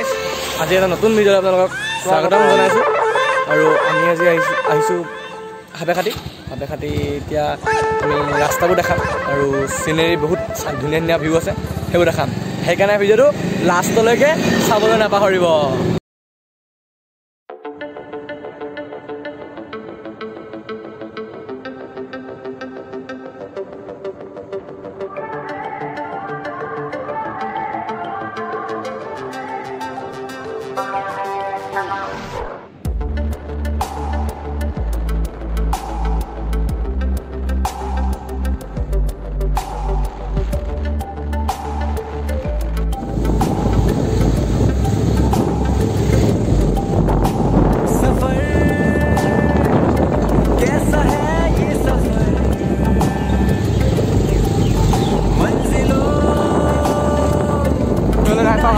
গাইছ আজি এটা নতুন ভিডিঅ'ত আপোনালোকক স্বাগতম জনাইছোঁ। আৰু আমি আজি আহিছোঁ আহিছোঁ সাপেখাতি সাপেখাতি এতিয়া আমি ৰাস্তাবোৰ দেখাম আৰু চিনেৰী বহুত ধুনীয়া ধুনীয়া ভিউ আছে সেইবোৰ দেখাম। সেইকাৰণে ভিডিঅ'টো লাষ্টলৈকে চাবলৈ নাপাহৰিব।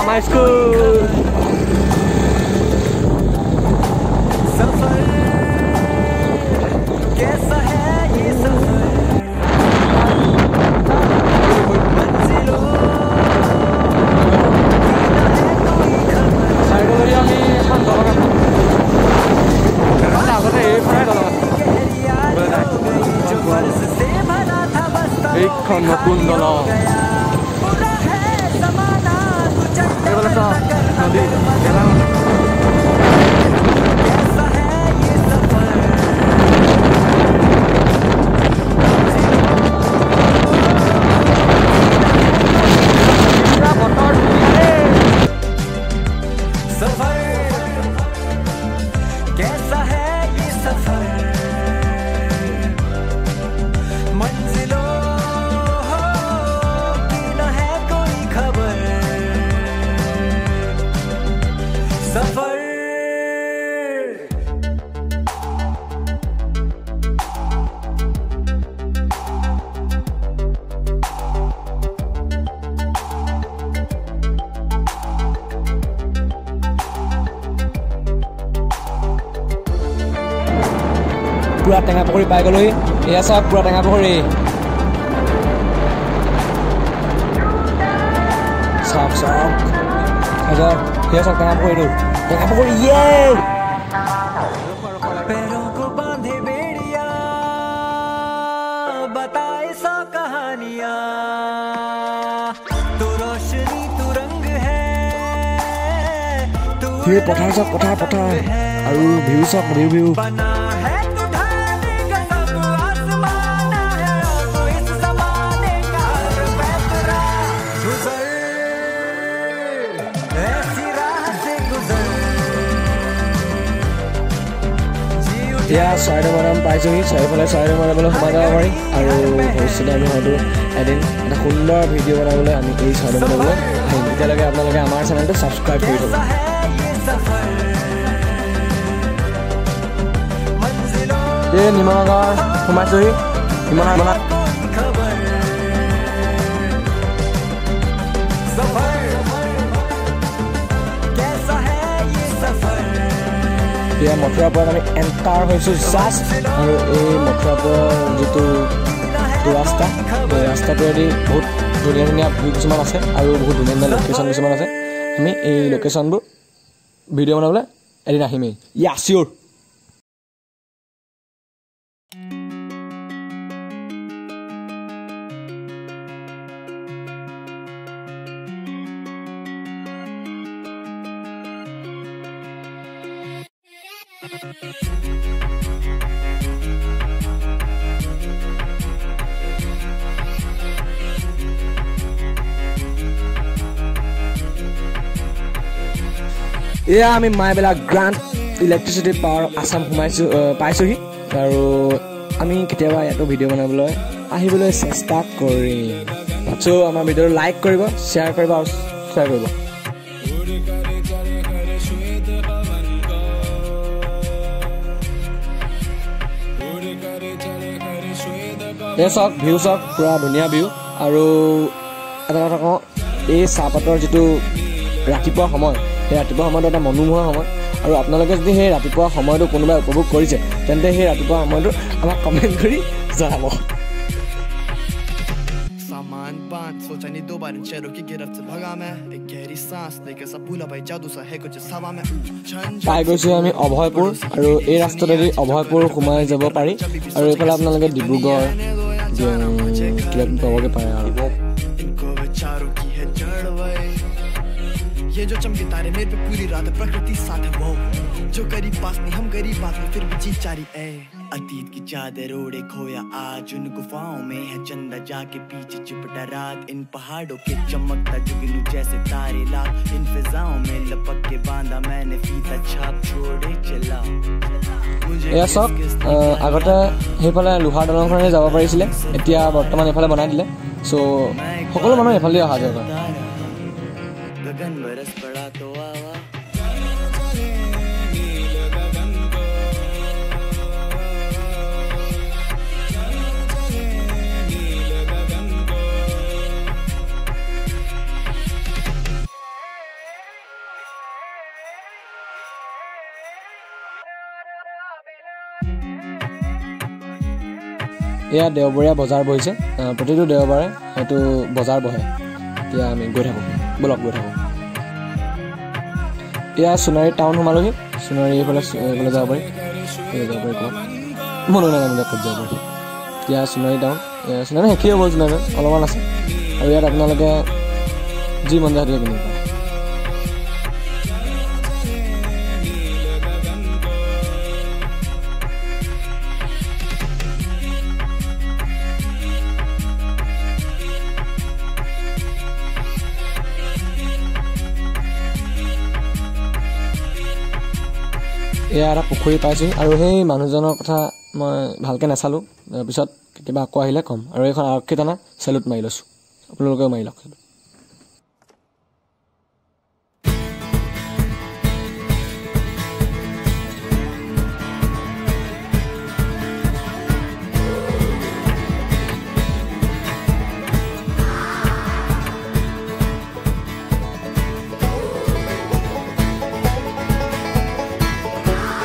mais cool. con một quân đó পুৰা টেঙা পুখুৰী পাই গ'লোহি। এয়া চাওক পুৰা টেঙা পুখুৰী চাওক চাওক। সেয়া চাওক। টেঙা পুখুৰীটো টেঙা পুখুৰী ইয়ে পথাৰ চাওক পথাৰ পথাৰ। আৰু ভিউ চাওক ভিউ ভিউ। এতিয়া চৰাইদেউ মৈদাম পাইছোঁহি চাৰিওফালে চৰাইদেউ মৈদামলৈ সোমাই যাব পাৰি। আৰু ভৱিষ্যতে আমি হয়তো এদিন এটা সুন্দৰ ভিডিঅ' বনাবলৈ আমি এই চৰাইদেউ মৈদামলৈ আহিম। এতিয়ালৈকে আপোনালোকে আমাৰ চেনেলটো ছাবস্ক্ৰাইব কৰি দিব এই নিমনগৰ সোমাইছোঁহি। এতিয়া মথুৰাৰ পৰা আমি এণ্টাৰ হৈছোঁ জাষ্ট। আৰু এই মথুৰাৰ পৰা যিটো ৰাস্তা এই ৰাস্তাটোৱেদি বহুত ধুনীয়া ধুনীয়া ভিউ কিছুমান আছে আৰু বহুত ধুনীয়া ধুনীয়া লোকেশ্যন কিছুমান আছে। আমি এই লোকেশ্যনবোৰ ভিডিঅ' বনাবলৈ এদিন আহিমেই। ইয়া চিয়'ৰ এয়া আমি মাইবেলা গ্ৰাণ্ড ইলেক্ট্ৰিচিটি পাৱাৰ আছাম সোমাইছোঁ পাইছোঁহি। আৰু আমি কেতিয়াবা ইয়াতো ভিডিঅ' বনাবলৈ আহিবলৈ চেষ্টা কৰিম। চ' আমাৰ ভিডিঅ'টো লাইক কৰিব শ্বেয়াৰ কৰিব আৰু শ্বেয়াৰ কৰিব। এই চাওক ভিউ চাওক পূৰা ধুনীয়া ভিউ। আৰু এটা কথা কওঁ এই চাহপাতৰ যিটো ৰাতিপুৱা সময় সেই ৰাতিপুৱা সময়টো এটা মনোমোহা সময়। আৰু আপোনালোকে যদি সেই ৰাতিপুৱা সময়টো কোনোবাই উপভোগ কৰিছে তেন্তে সেই ৰাতিপুৱা সময়টো আমাক কমেণ্ট কৰি জনাব। सामान बांध सोचा नहीं दो बार इन शहरों की गिरफ्त से भगा मैं एक गहरी सांस लेकर सब भूला भाई जादू सा है कुछ हवा में छन পাই গৈছোঁ আমি অভয়পুৰ আৰু এই ৰাস্তাটোদি অভয়পুৰ সোমাই যাব পাৰি আৰু এইফালে আপোনালোকে ডিব্ৰুগড় উম, কিবা কিবি পাবগৈ পাৰে আৰু ये जो चमके तारे मेरे पे पूरी रात प्रकृति साथ है वो जो करीब पास नहीं हम गरीब बात में फिर भी जी चारी ए अतीत की चादर ओढ़े खोया आज उन गुफाओं में है चंदा जाके पीछे चिपटा रात इन पहाड़ों के चमकता जुगनू जैसे तारे लाख इन फिजाओं में लपक के बांधा मैंने फीता छाप छोड़े चला मुझे এয়া চাওক किस- আহ, আগতে সেইফালে লোহাৰ দলংখনেৰে যাব পাৰিছিলে এতিয়া বৰ্তমান এইফালে বনাই দিলে চ' সকলো মানুহ এইফালে অহা যোৱা কৰে गगन बरस पड़ा तो आवा এয়া দেওবৰীয়া বজাৰ বহিছে আহ, প্ৰতিটো দেওবাৰে হয়তো বজাৰ বহে এতিয়া আমি গৈ থাকোঁ ব'লক গৈ থাকোঁ এয়া সোণাৰী টাউন সোমালোহি। সোণাৰী এইফালে এইফালে যাব পাৰি। এইফালে যাব পাৰি ক'ৰবাত। মনো নাজানো ক'ত যাব পাৰি। এতিয়া সোণাৰী টাউন। সোণাৰী শেষেই হ'ব সোণাৰী অলপমান আছে। আৰু ইয়াত আপোনালোকে যি মন যায় সেইটোৱে কিনিব এয়া এটা পুখুৰী পাইছোঁ আৰু সেই মানুহজনৰ কথা মই ভালকৈ নাচালোঁ। তাৰপিছত কেতিয়াবা আকৌ আহিলে ক'ম। আৰু এইখন আৰক্ষী থানা চেলুট মাৰি লৈছোঁ। আপোনালোকেও মাৰি লওক।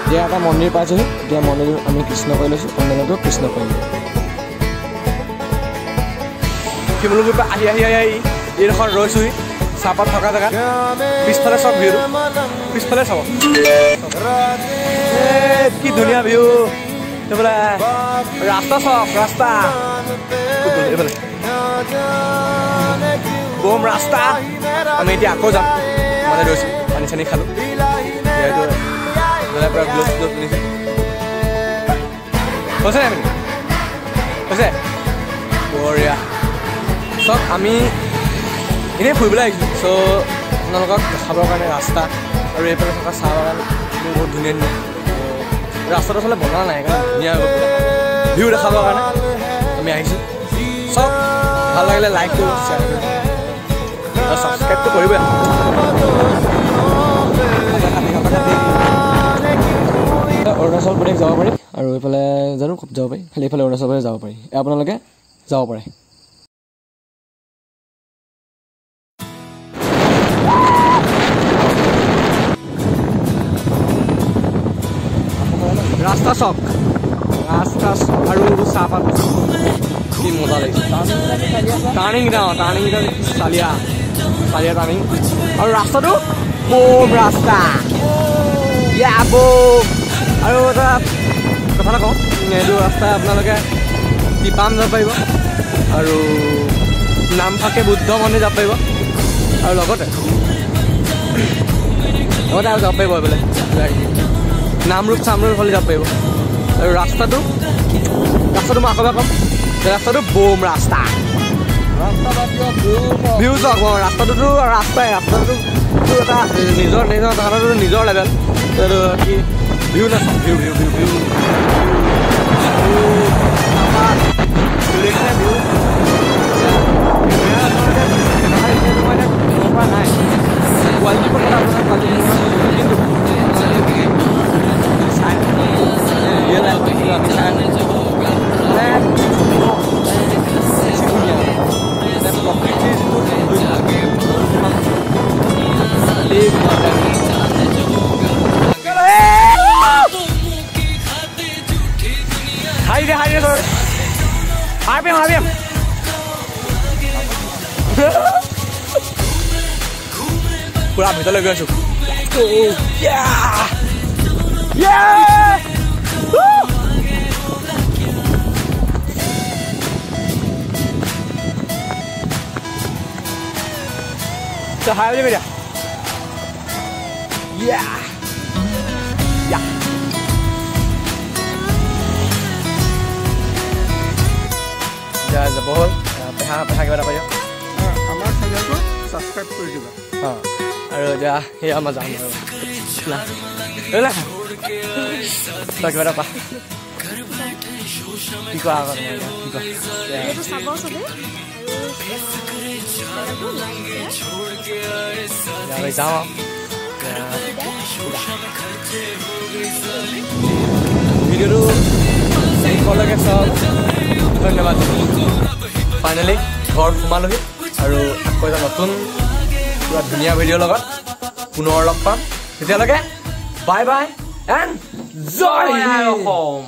এতিয়া এটা মন্দিৰ পাইছোঁহি। এতিয়া মন্দিৰ আমি কৃষ্ণ কৰি লৈছোঁ অন্যান্যটো কৃষ্ণ কৰিম শিমলুগুৰিৰ পৰা আহি আহি আহি আহি এইডোখৰ ৰৈছোহি চাহপাত থকা জেগাত। পিছফালে চাওক ভিউটো। পিছফালে চাব। কি ধুনীয়া ভিউ। এইফালে ৰাস্তা চাওক ৰাস্তা। এইফালে। বম ৰাস্তা। আমি এতিয়া আকৌ যাম। মানে ৰৈছোঁ পানী চানী খালোঁ যিহেতু গ'লে পৰা গ্ল'ভছ গ্ল'ভ পিন্ধিছোঁ হৈছে নাই আপুনি হৈছে বঢ়িয়া চব আমি এনেই ফুৰিবলৈ আহিছোঁ চ' আপোনালোকক দেখাবৰ কাৰণে ৰাস্তা আৰু এইফালে থকা চাহ বাগান বহুত ধুনীয়া ধুনীয়া ত' ৰাস্তাটো আচলতে বনোৱা নাই সেইকাৰণে ধুনীয়া হৈ গ'ল ভিউ দেখাবৰ কাৰণে আমি আহিছোঁ চব ভাল লাগিলে লাইক কৰিব শ্বেয়াৰ কৰিব আৰু ছাবস্ক্ৰাইবটো কৰিবই অৰুণাচল প্ৰদেশ যাব পাৰি আৰু এইফালে জানো ক'ত যাব পাৰি? খালি এইফালে অৰুণাচল প্ৰদেশ যাব পাৰি। আপোনালোকে যাব পাৰে। ৰাস্তা চক। ৰাস্তা চক। আৰু চাহপাত কি মজা লাগিছে। টাৰ্ণিং অঁ টাৰ্ণিং চালিয়া। চালিয়া টাৰ্ণিং। আৰু ৰাস্তাটো ৰাস্তা। আৰু এটা কথা এটা কওঁ এইটো ৰাস্তা আপোনালোকে টিপাম যাব পাৰিব আৰু নামফাকে বুদ্ধ মন্দিৰ যাব পাৰিব আৰু লগতে লগতে আৰু যাব পাৰিব এইফালে নামৰূপ চামৰূপ ফালে যাব পাৰিব। আৰু ৰাস্তাটো ৰাস্তাটো মই আকৌ এবাৰ ক'ম ৰাস্তাটো বম ৰাস্তা। ভিউ চাওক অঁ ৰাস্তাটোতো ৰাস্তাই ৰাস্তাটোতো এটা নিজৰ নিজৰ নিজৰ লেভেল কি ভিউ নাচাওক ভিউ ভিউ ভিউ ভিউ পুৰা ভিতৰলৈ গৈ আছোঁ Yeah! Yeah! Woo! Så har vi det med det. Yeah! Yeah! এতিয়া যাব হ'ল আহ, পেহা পেহা কিবা এটা কৈ দিয়ক আমাৰ চেনেলটো ছাবস্ক্ৰাইব কৰি দিবা অঁ আৰু এতিয়া সেয়া আমাৰ যাম আৰু তই কিবা এটা কি কোৱা আগত মই? কি কোৱা যাওঁ ভিডিঅ'টো শেষলৈকে চাওক ধন্যবাদ। ফাইনেলি ঘৰ সোমালোহি আৰু আকৌ এটা নতুন পুৰা ধুনীয়া ভিডিঅ'ৰ লগত পুনৰ লগ পাম। তেতিয়ালৈকে bye bye and Jay Assam.